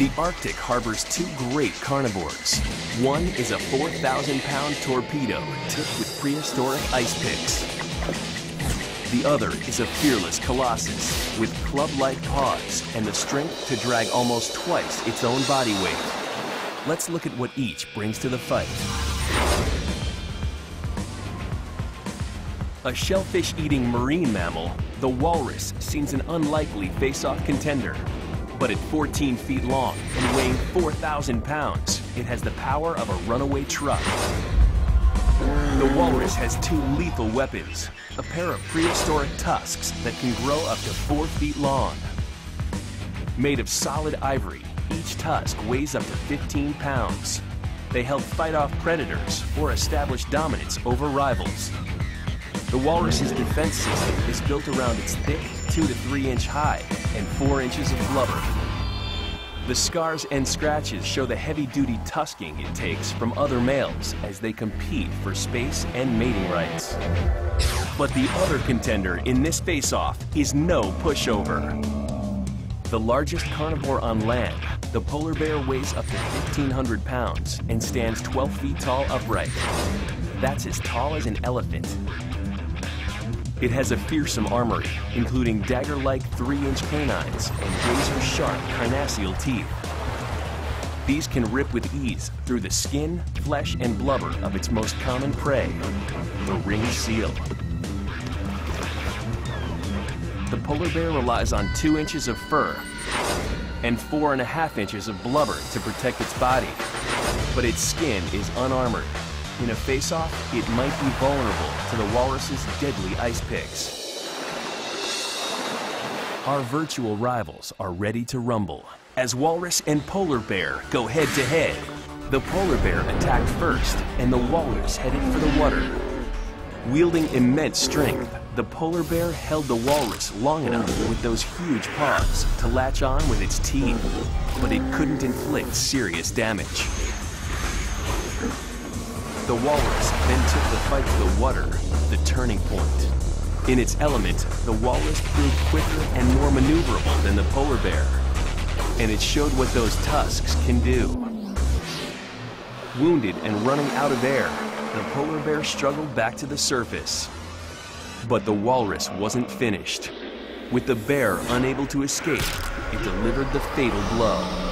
The Arctic harbors two great carnivores. One is a 4,000 pound torpedo tipped with prehistoric ice picks. The other is a fearless colossus with club-like paws and the strength to drag almost twice its own body weight. Let's look at what each brings to the fight. A shellfish-eating marine mammal, the walrus seems an unlikely face-off contender. But at 14 feet long and weighing 4,000 pounds, it has the power of a runaway truck. The walrus has two lethal weapons, a pair of prehistoric tusks that can grow up to four feet long. Made of solid ivory, each tusk weighs up to 15 pounds. They help fight off predators or establish dominance over rivals. The walrus's defense system is built around its thick, two to three inch hide and four inches of blubber. The scars and scratches show the heavy-duty tusking it takes from other males as they compete for space and mating rights. But the other contender in this face-off is no pushover. The largest carnivore on land, the polar bear weighs up to 1,500 pounds and stands 12 feet tall upright. That's as tall as an elephant. It has a fearsome armory, including dagger-like three-inch canines and razor-sharp carnassial teeth. These can rip with ease through the skin, flesh, and blubber of its most common prey, the ringed seal. The polar bear relies on two inches of fur and four and a half inches of blubber to protect its body, but its skin is unarmored in a face-off, it might be vulnerable to the walrus's deadly ice picks. Our virtual rivals are ready to rumble as walrus and polar bear go head to head. The polar bear attacked first and the walrus headed for the water. Wielding immense strength, the polar bear held the walrus long enough with those huge paws to latch on with its teeth, but it couldn't inflict serious damage. The walrus then took the fight to the water, the turning point. In its element, the walrus proved quicker and more maneuverable than the polar bear. And it showed what those tusks can do. Wounded and running out of air, the polar bear struggled back to the surface. But the walrus wasn't finished. With the bear unable to escape, it delivered the fatal blow.